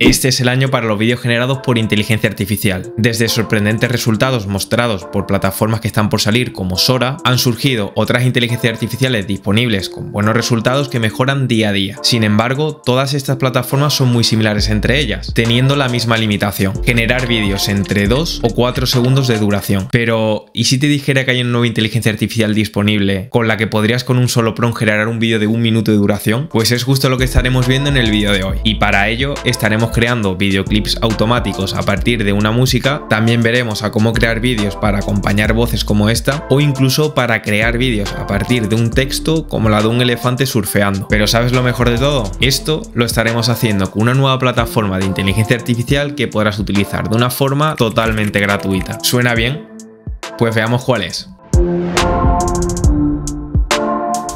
Este es el año para los vídeos generados por inteligencia artificial. Desde sorprendentes resultados mostrados por plataformas que están por salir como Sora, han surgido otras inteligencias artificiales disponibles con buenos resultados que mejoran día a día. Sin embargo, todas estas plataformas son muy similares entre ellas, teniendo la misma limitación, generar vídeos entre 2 o 4 segundos de duración. Pero, ¿y si te dijera que hay una nueva inteligencia artificial disponible con la que podrías con un solo prompt generar un vídeo de un minuto de duración? Pues es justo lo que estaremos viendo en el vídeo de hoy. Y para ello estaremos creando videoclips automáticos a partir de una música, también veremos a cómo crear vídeos para acompañar voces como esta o incluso para crear vídeos a partir de un texto como la de un elefante surfeando. Pero ¿sabes lo mejor de todo? Esto lo estaremos haciendo con una nueva plataforma de inteligencia artificial que podrás utilizar de una forma totalmente gratuita. ¿Suena bien? Pues veamos cuál es.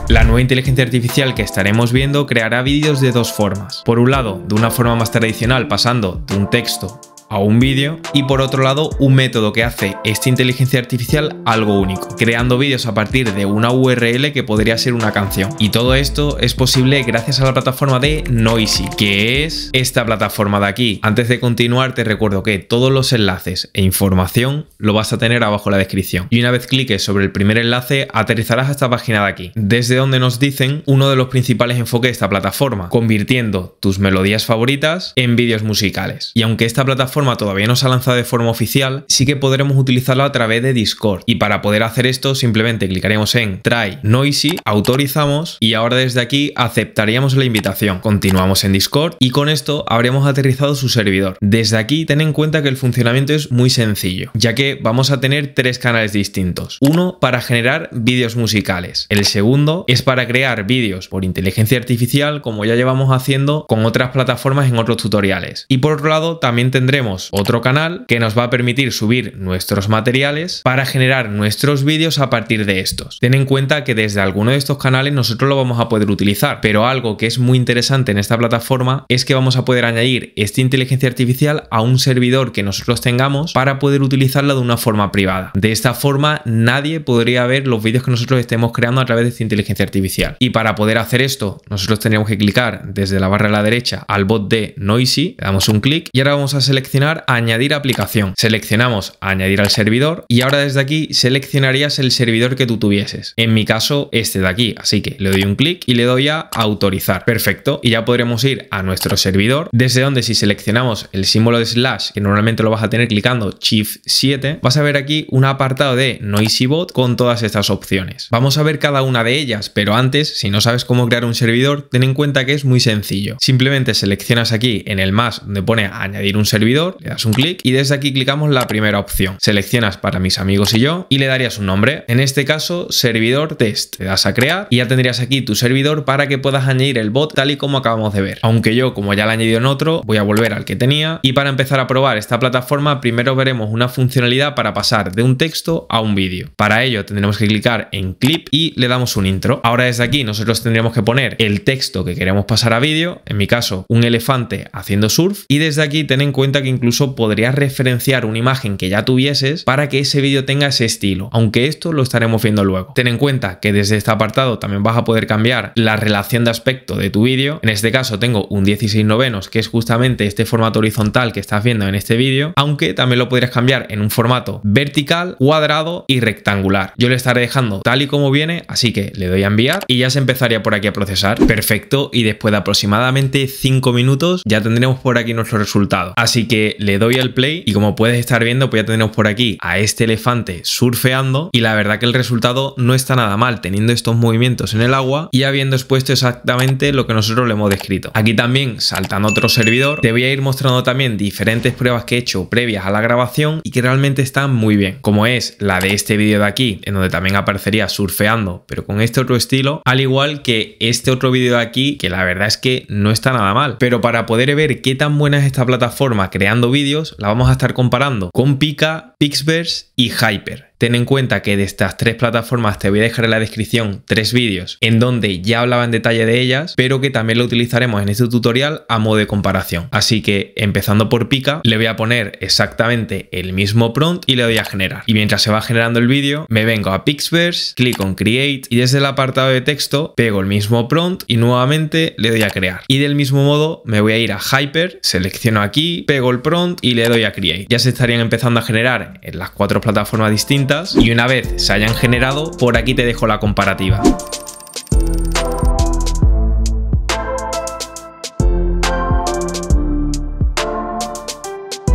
La nueva inteligencia artificial que estaremos viendo creará vídeos de dos formas. Por un lado, de una forma más tradicional pasando de un texto a un vídeo y por otro lado un método que hace esta inteligencia artificial algo único, creando vídeos a partir de una URL que podría ser una canción. Y todo esto es posible gracias a la plataforma de Noisy, que es esta plataforma de aquí. Antes de continuar te recuerdo que todos los enlaces e información lo vas a tener abajo en la descripción. Y una vez cliques sobre el primer enlace aterrizarás a esta página de aquí, desde donde nos dicen uno de los principales enfoques de esta plataforma, convirtiendo tus melodías favoritas en vídeos musicales. Y aunque esta plataforma todavía no se ha lanzado de forma oficial, sí que podremos utilizarlo a través de Discord. Y para poder hacer esto simplemente clicaremos en Try Noisy, autorizamos y ahora desde aquí aceptaríamos la invitación. Continuamos en Discord y con esto habremos aterrizado su servidor. Desde aquí ten en cuenta que el funcionamiento es muy sencillo, ya que vamos a tener tres canales distintos. Uno para generar vídeos musicales. El segundo es para crear vídeos por inteligencia artificial como ya llevamos haciendo con otras plataformas en otros tutoriales. Y por otro lado también tendremos otro canal que nos va a permitir subir nuestros materiales para generar nuestros vídeos a partir de estos. Ten en cuenta que desde alguno de estos canales nosotros lo vamos a poder utilizar, pero algo que es muy interesante en esta plataforma es que vamos a poder añadir esta inteligencia artificial a un servidor que nosotros tengamos para poder utilizarla de una forma privada. De esta forma nadie podría ver los vídeos que nosotros estemos creando a través de esta inteligencia artificial. Y para poder hacer esto, nosotros tendríamos que clicar desde la barra a la derecha al bot de Noisy, le damos un clic y ahora vamos a seleccionar añadir aplicación. Seleccionamos añadir al servidor y ahora desde aquí seleccionarías el servidor que tú tuvieses. En mi caso este de aquí, así que le doy un clic y le doy a autorizar. Perfecto, y ya podremos ir a nuestro servidor, desde donde si seleccionamos el símbolo de slash, que normalmente lo vas a tener clicando Shift 7, vas a ver aquí un apartado de NoisyBot con todas estas opciones. Vamos a ver cada una de ellas, pero antes, si no sabes cómo crear un servidor, ten en cuenta que es muy sencillo. Simplemente seleccionas aquí en el más donde pone añadir un servidor, le das un clic y desde aquí clicamos la primera opción. Seleccionas para mis amigos y yo y le darías un nombre. En este caso, servidor test. Le das a crear y ya tendrías aquí tu servidor para que puedas añadir el bot tal y como acabamos de ver. Aunque yo, como ya lo he añadido en otro, voy a volver al que tenía y para empezar a probar esta plataforma, primero veremos una funcionalidad para pasar de un texto a un vídeo. Para ello tendremos que clicar en clip y le damos un intro. Ahora desde aquí nosotros tendríamos que poner el texto que queremos pasar a vídeo, en mi caso un elefante haciendo surf y desde aquí ten en cuenta que incluso podrías referenciar una imagen que ya tuvieses para que ese vídeo tenga ese estilo, aunque esto lo estaremos viendo luego. Ten en cuenta que desde este apartado también vas a poder cambiar la relación de aspecto de tu vídeo. En este caso tengo un 16 novenos, que es justamente este formato horizontal que estás viendo en este vídeo, aunque también lo podrías cambiar en un formato vertical, cuadrado y rectangular. Yo le estaré dejando tal y como viene, así que le doy a enviar y ya se empezaría por aquí a procesar. Perfecto, y después de aproximadamente 5 minutos ya tendremos por aquí nuestro resultado. Así que le doy al play y como puedes estar viendo, pues ya tenemos por aquí a este elefante surfeando y la verdad que el resultado no está nada mal, teniendo estos movimientos en el agua y habiendo expuesto exactamente lo que nosotros le hemos descrito. Aquí también, saltando otro servidor, te voy a ir mostrando también diferentes pruebas que he hecho previas a la grabación y que realmente están muy bien, como es la de este vídeo de aquí, en donde también aparecería surfeando, pero con este otro estilo, al igual que este otro vídeo de aquí, que la verdad es que no está nada mal, pero para poder ver qué tan buena es esta plataforma creando vídeos, la vamos a estar comparando con Pika, Pixverse y Hyper. Ten en cuenta que de estas tres plataformas te voy a dejar en la descripción tres vídeos en donde ya hablaba en detalle de ellas, pero que también lo utilizaremos en este tutorial a modo de comparación. Así que empezando por Pika, le voy a poner exactamente el mismo prompt y le doy a generar. Y mientras se va generando el vídeo, me vengo a Pixverse, clic en Create y desde el apartado de texto pego el mismo prompt y nuevamente le doy a crear. Y del mismo modo me voy a ir a Hyper, selecciono aquí, pego el prompt y le doy a Create. Ya se estarían empezando a generar en las cuatro plataformas distintas y una vez se hayan generado, por aquí te dejo la comparativa.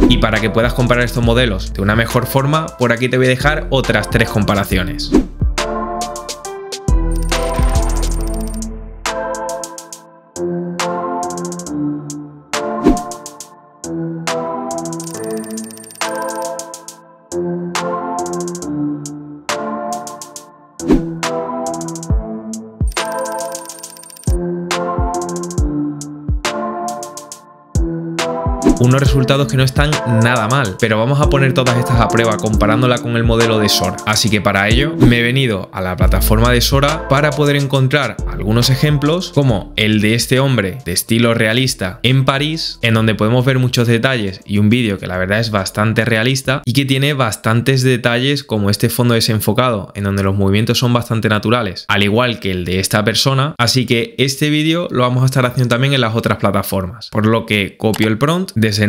Y para que puedas comparar estos modelos de una mejor forma, por aquí te voy a dejar otras tres comparaciones. Resultados que no están nada mal, pero vamos a poner todas estas a prueba comparándola con el modelo de Sora. Así que para ello me he venido a la plataforma de Sora para poder encontrar algunos ejemplos como el de este hombre de estilo realista en París, en donde podemos ver muchos detalles y un vídeo que la verdad es bastante realista y que tiene bastantes detalles como este fondo desenfocado, en donde los movimientos son bastante naturales, al igual que el de esta persona, así que este vídeo lo vamos a estar haciendo también en las otras plataformas, por lo que copio el prompt de desde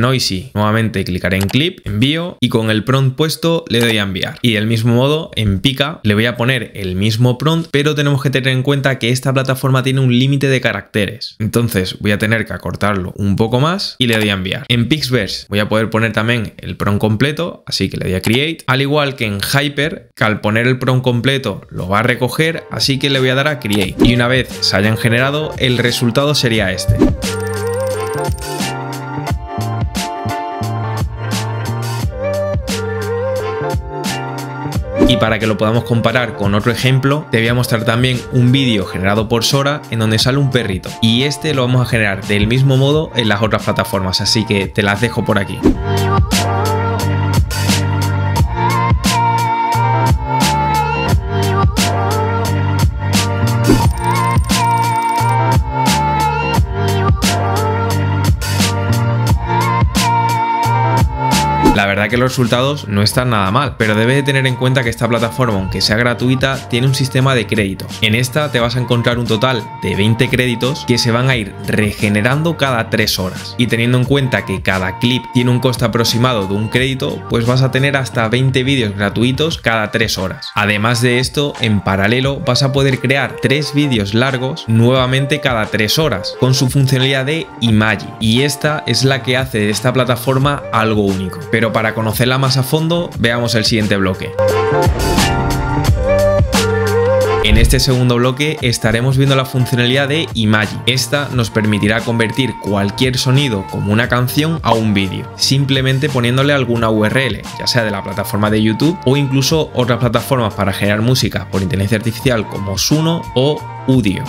Nuevamente clicaré en clip, envío y con el prompt puesto le doy a enviar. Y del mismo modo en Pika le voy a poner el mismo prompt pero tenemos que tener en cuenta que esta plataforma tiene un límite de caracteres. Entonces voy a tener que acortarlo un poco más y le doy a enviar. En Pixverse voy a poder poner también el prompt completo, así que le doy a create. Al igual que en Hyper, que al poner el prompt completo lo va a recoger, así que le voy a dar a create. Y una vez se hayan generado, el resultado sería este. Y para que lo podamos comparar con otro ejemplo, te voy a mostrar también un vídeo generado por Sora en donde sale un perrito. Y este lo vamos a generar del mismo modo en las otras plataformas, así que te las dejo por aquí. Que los resultados no están nada mal, pero debes de tener en cuenta que esta plataforma, aunque sea gratuita, tiene un sistema de crédito. En esta te vas a encontrar un total de 20 créditos que se van a ir regenerando cada 3 horas. Y teniendo en cuenta que cada clip tiene un coste aproximado de un crédito, pues vas a tener hasta 20 vídeos gratuitos cada 3 horas. Además de esto, en paralelo vas a poder crear 3 vídeos largos nuevamente cada 3 horas, con su funcionalidad de Imaji. Y esta es la que hace de esta plataforma algo único. Pero pero conocerla más a fondo, veamos el siguiente bloque. En este segundo bloque estaremos viendo la funcionalidad de Imaji. Esta nos permitirá convertir cualquier sonido como una canción a un vídeo, simplemente poniéndole alguna URL, ya sea de la plataforma de YouTube o incluso otras plataformas para generar música por inteligencia artificial como Suno o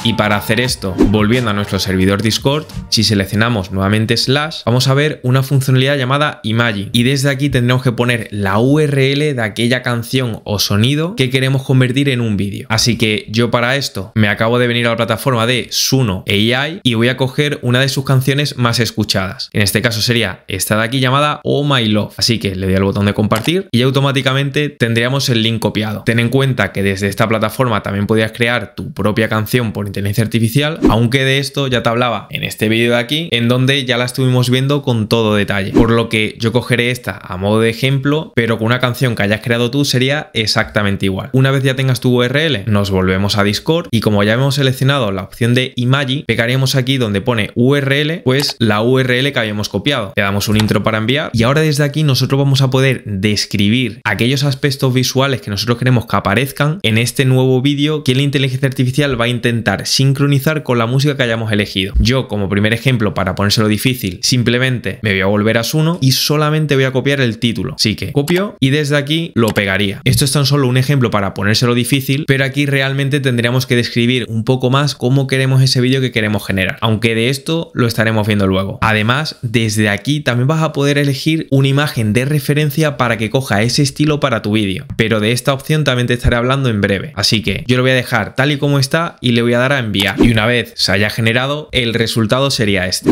Y para hacer esto, volviendo a nuestro servidor Discord, si seleccionamos nuevamente slash, vamos a ver una funcionalidad llamada Imagine. Y desde aquí tendremos que poner la URL de aquella canción o sonido que queremos convertir en un vídeo. Así que yo para esto me acabo de venir a la plataforma de Suno AI y voy a coger una de sus canciones más escuchadas. En este caso sería esta de aquí llamada Oh My Love. Así que le doy al botón de compartir y automáticamente tendríamos el link copiado. Ten en cuenta que desde esta plataforma también podías crear tu propia canción por inteligencia artificial, aunque de esto ya te hablaba en este vídeo de aquí, en donde ya la estuvimos viendo con todo detalle. Por lo que yo cogeré esta a modo de ejemplo, pero con una canción que hayas creado tú sería exactamente igual. Una vez ya tengas tu URL, nos volvemos a Discord y como ya hemos seleccionado la opción de Imaji, pegaríamos aquí donde pone URL, pues la URL que habíamos copiado. Le damos un intro para enviar y ahora desde aquí nosotros vamos a poder describir aquellos aspectos visuales que nosotros queremos que aparezcan en este nuevo vídeo que la inteligencia artificial va a intentar sincronizar con la música que hayamos elegido. Yo, como primer ejemplo, para ponérselo difícil, simplemente me voy a volver a Suno y solamente voy a copiar el título. Así que copio y desde aquí lo pegaría. Esto es tan solo un ejemplo para ponérselo difícil, pero aquí realmente tendríamos que describir un poco más cómo queremos ese vídeo que queremos generar. Aunque de esto lo estaremos viendo luego. Además, desde aquí también vas a poder elegir una imagen de referencia para que coja ese estilo para tu vídeo. Pero de esta opción también te estaré hablando en breve. Así que yo lo voy a dejar tal y como está y le voy a dar a enviar. Y una vez se haya generado, el resultado sería este.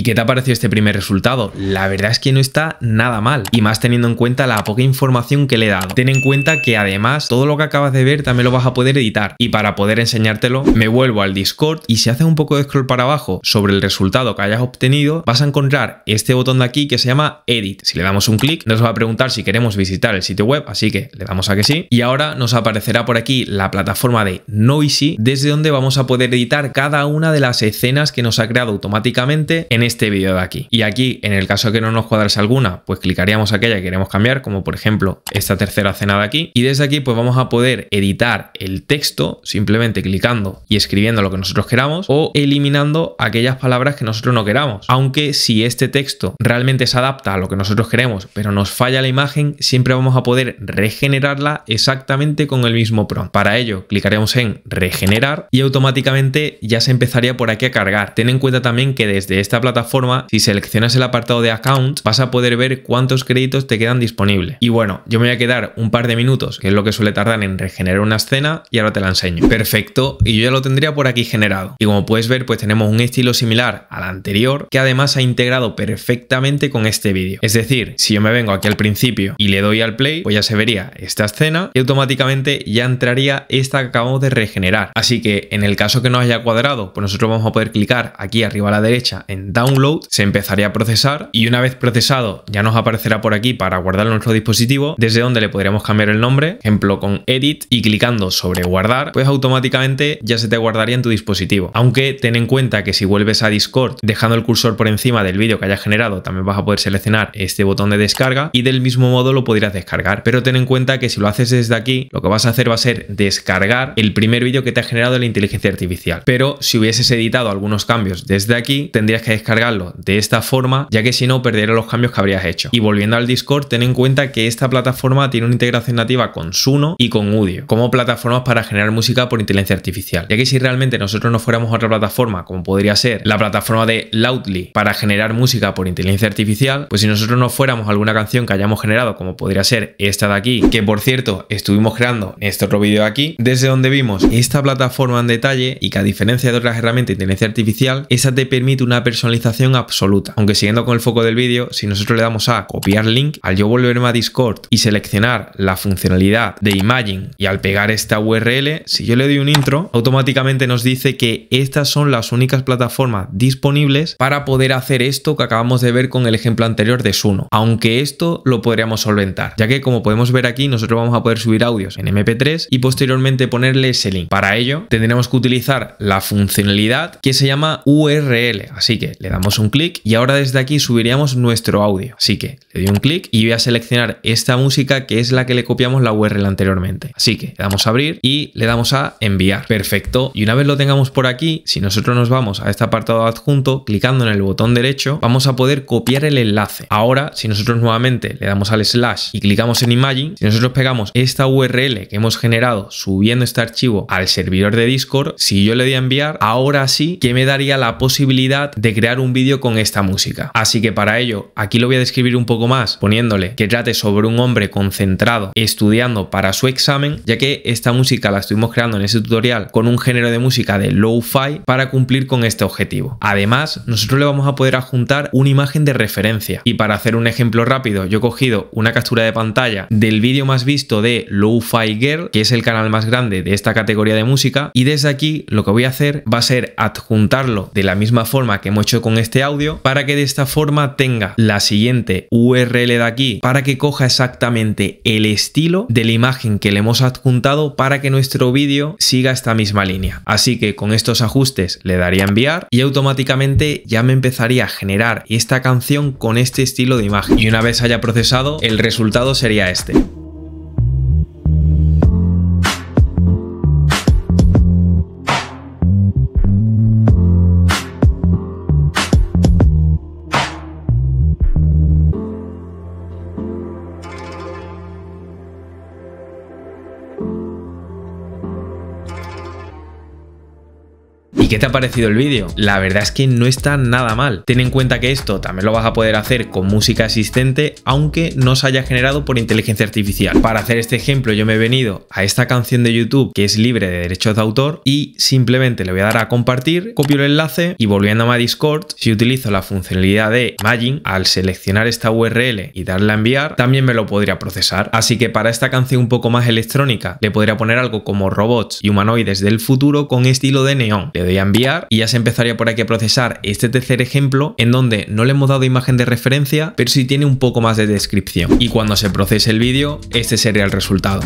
¿Y qué te ha parecido este primer resultado? La verdad es que no está nada mal, y más teniendo en cuenta la poca información que le he dado. Ten en cuenta que además todo lo que acabas de ver también lo vas a poder editar, y para poder enseñártelo me vuelvo al Discord y si haces un poco de scroll para abajo sobre el resultado que hayas obtenido, vas a encontrar este botón de aquí que se llama Edit. Si le damos un clic, nos va a preguntar si queremos visitar el sitio web, así que le damos a que sí. Y ahora nos aparecerá por aquí la plataforma de Noisy, desde donde vamos a poder editar cada una de las escenas que nos ha creado automáticamente en este vídeo de aquí. Y aquí, en el caso que no nos cuadrase alguna, pues clicaríamos aquella que queremos cambiar, como por ejemplo esta tercera escena de aquí. Y desde aquí, pues vamos a poder editar el texto simplemente clicando y escribiendo lo que nosotros queramos o eliminando aquellas palabras que nosotros no queramos. Aunque si este texto realmente se adapta a lo que nosotros queremos, pero nos falla la imagen, siempre vamos a poder regenerarla exactamente con el mismo prompt. Para ello, clicaremos en regenerar y automáticamente ya se empezaría por aquí a cargar. Ten en cuenta también que desde esta plataforma forma, si seleccionas el apartado de account, vas a poder ver cuántos créditos te quedan disponibles. Y bueno, yo me voy a quedar un par de minutos, que es lo que suele tardar en regenerar una escena, y ahora te la enseño. Perfecto, y yo ya lo tendría por aquí generado. Y como puedes ver, pues tenemos un estilo similar al anterior, que además ha integrado perfectamente con este vídeo. Es decir, si yo me vengo aquí al principio y le doy al play, pues ya se vería esta escena y automáticamente ya entraría esta que acabamos de regenerar. Así que en el caso que no haya cuadrado, pues nosotros vamos a poder clicar aquí arriba a la derecha en Down download, se empezaría a procesar y una vez procesado ya nos aparecerá por aquí para guardarlo en nuestro dispositivo, desde donde le podríamos cambiar el nombre, ejemplo con edit y clicando sobre guardar, pues automáticamente ya se te guardaría en tu dispositivo. Aunque ten en cuenta que si vuelves a Discord dejando el cursor por encima del vídeo que hayas generado, también vas a poder seleccionar este botón de descarga y del mismo modo lo podrías descargar. Pero ten en cuenta que si lo haces desde aquí, lo que vas a hacer va a ser descargar el primer vídeo que te ha generado la inteligencia artificial. Pero si hubieses editado algunos cambios desde aquí, tendrías que descargar de esta forma, ya que si no perdería los cambios que habrías hecho. Y volviendo al Discord, ten en cuenta que esta plataforma tiene una integración nativa con Suno y con Udio, como plataformas para generar música por inteligencia artificial. Ya que si realmente nosotros no fuéramos a otra plataforma, como podría ser la plataforma de Loudly para generar música por inteligencia artificial, pues si nosotros no fuéramos a alguna canción que hayamos generado, como podría ser esta de aquí, que por cierto estuvimos creando este otro vídeo de aquí, desde donde vimos esta plataforma en detalle y que a diferencia de otras herramientas de inteligencia artificial, esa te permite una personalización absoluta. Aunque siguiendo con el foco del vídeo, si nosotros le damos a copiar link, al yo volverme a Discord y seleccionar la funcionalidad de Imagine y al pegar esta URL, si yo le doy un intro, automáticamente nos dice que estas son las únicas plataformas disponibles para poder hacer esto que acabamos de ver con el ejemplo anterior de Suno. Aunque esto lo podríamos solventar, ya que como podemos ver aquí, nosotros vamos a poder subir audios en MP3 y posteriormente ponerle ese link. Para ello, tendremos que utilizar la funcionalidad que se llama URL. Así que le damos damos un clic y ahora desde aquí subiríamos nuestro audio. Así que le doy un clic y voy a seleccionar esta música que es la que le copiamos la URL anteriormente. Así que le damos a abrir y le damos a enviar. Perfecto. Y una vez lo tengamos por aquí, si nosotros nos vamos a este apartado adjunto, clicando en el botón derecho, vamos a poder copiar el enlace. Ahora, si nosotros nuevamente le damos al slash y clicamos en Imagine, si nosotros pegamos esta URL que hemos generado subiendo este archivo al servidor de Discord, si yo le doy a enviar, ahora sí que me daría la posibilidad de crear un vídeo con esta música. Así que para ello, aquí lo voy a describir un poco más poniéndole que trate sobre un hombre concentrado estudiando para su examen, ya que esta música la estuvimos creando en ese tutorial con un género de música de lo-fi para cumplir con este objetivo. Además, nosotros le vamos a poder adjuntar una imagen de referencia. Y para hacer un ejemplo rápido, yo he cogido una captura de pantalla del vídeo más visto de Lo-Fi Girl, que es el canal más grande de esta categoría de música, y desde aquí lo que voy a hacer va a ser adjuntarlo de la misma forma que hemos hecho con este audio para que de esta forma tenga la siguiente URL de aquí para que coja exactamente el estilo de la imagen que le hemos adjuntado para que nuestro vídeo siga esta misma línea. Así que con estos ajustes le daría enviar y automáticamente ya me empezaría a generar esta canción con este estilo de imagen. Y una vez haya procesado, el resultado sería este. Qué te ha parecido el vídeo? La verdad es que no está nada mal. Ten en cuenta que esto también lo vas a poder hacer con música existente, aunque no se haya generado por inteligencia artificial. Para hacer este ejemplo yo me he venido a esta canción de YouTube que es libre de derechos de autor y simplemente le voy a dar a compartir, copio el enlace y volviendo a Discord, si utilizo la funcionalidad de Imagine, al seleccionar esta URL y darle a enviar, también me lo podría procesar. Así que para esta canción un poco más electrónica, le podría poner algo como robots y humanoides del futuro con estilo de neón. Le doy enviar y ya se empezaría por aquí a procesar este tercer ejemplo en donde no le hemos dado imagen de referencia, pero sí tiene un poco más de descripción. Y cuando se procese el vídeo, este sería el resultado.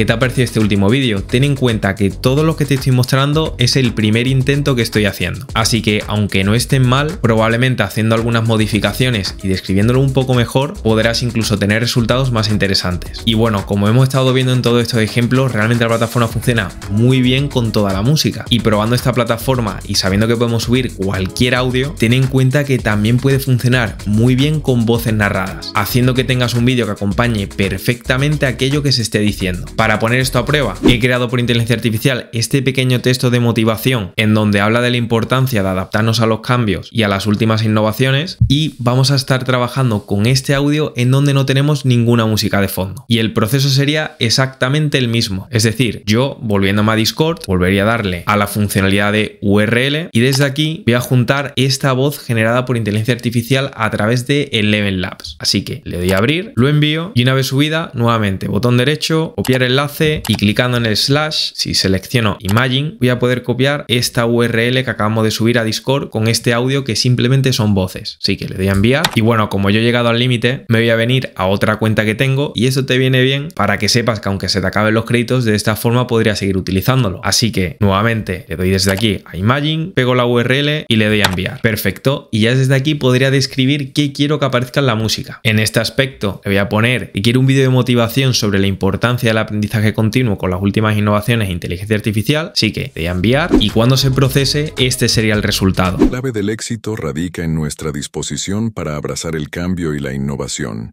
¿Qué te ha parecido este último vídeo? Ten en cuenta que todo lo que te estoy mostrando es el primer intento que estoy haciendo. Así que aunque no estén mal, probablemente haciendo algunas modificaciones y describiéndolo un poco mejor, podrás incluso tener resultados más interesantes. Y bueno, como hemos estado viendo en todos estos ejemplos, realmente la plataforma funciona muy bien con toda la música. Y probando esta plataforma y sabiendo que podemos subir cualquier audio, ten en cuenta que también puede funcionar muy bien con voces narradas, haciendo que tengas un vídeo que acompañe perfectamente aquello que se esté diciendo poner esto a prueba, he creado por inteligencia artificial este pequeño texto de motivación en donde habla de la importancia de adaptarnos a los cambios y a las últimas innovaciones y vamos a estar trabajando con este audio en donde no tenemos ninguna música de fondo. Y el proceso sería exactamente el mismo, es decir, yo volviéndome a Discord volvería a darle a la funcionalidad de URL y desde aquí voy a juntar esta voz generada por inteligencia artificial a través de Eleven Labs. Así que le doy a abrir, lo envío y una vez subida, nuevamente botón derecho, copiar enlace y clicando en el slash, si selecciono Imagine, voy a poder copiar esta URL que acabamos de subir a Discord con este audio que simplemente son voces. Así que le doy a enviar y bueno, como yo he llegado al límite, me voy a venir a otra cuenta que tengo y eso te viene bien para que sepas que aunque se te acaben los créditos, de esta forma podría seguir utilizándolo. Así que nuevamente le doy desde aquí a Imagine, pego la URL y le doy a enviar. Perfecto. Y ya desde aquí podría describir qué quiero que aparezca en la música. En este aspecto le voy a poner que quiero un vídeo de motivación sobre la importancia el aprendizaje continuo con las últimas innovaciones e inteligencia artificial, sí que de enviar y cuando se procese, este sería el resultado. La clave del éxito radica en nuestra disposición para abrazar el cambio y la innovación.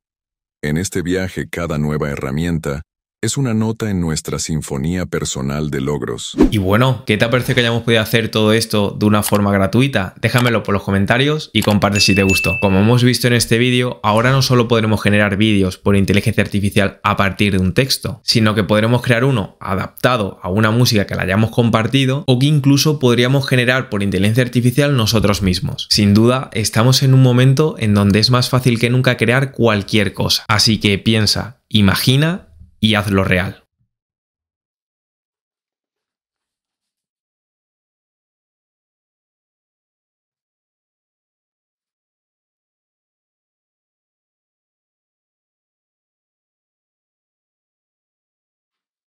En este viaje, cada nueva herramienta es una nota en nuestra sinfonía personal de logros. Y bueno, ¿qué te ha parecido que hayamos podido hacer todo esto de una forma gratuita? Déjamelo por los comentarios y comparte si te gustó. Como hemos visto en este vídeo, ahora no solo podremos generar vídeos por inteligencia artificial a partir de un texto, sino que podremos crear uno adaptado a una música que la hayamos compartido o que incluso podríamos generar por inteligencia artificial nosotros mismos. Sin duda, estamos en un momento en donde es más fácil que nunca crear cualquier cosa. Así que piensa, imagina y hazlo real.